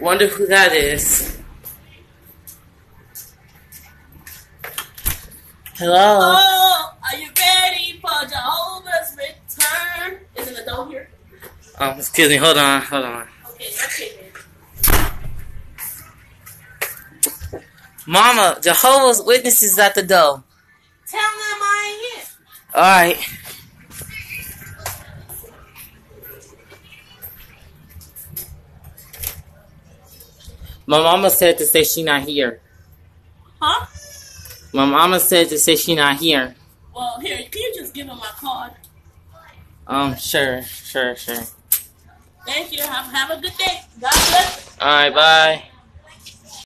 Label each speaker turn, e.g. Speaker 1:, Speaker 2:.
Speaker 1: Wonder who that is. Hello.
Speaker 2: Oh, are you ready for Jehovah's return? Is it a door here?
Speaker 1: Um, excuse me. Hold on. Hold on.
Speaker 2: Okay, okay.
Speaker 1: Mama, Jehovah's Witnesses at the door.
Speaker 2: Tell them I ain't here.
Speaker 1: All right. My mama said to say she not here.
Speaker 2: Huh?
Speaker 1: My mama said to say she not here.
Speaker 2: Well, here, can you just give him my card?
Speaker 1: Um, sure, sure, sure.
Speaker 2: Thank you. Have, have a good day. God bless.
Speaker 1: All right, bye.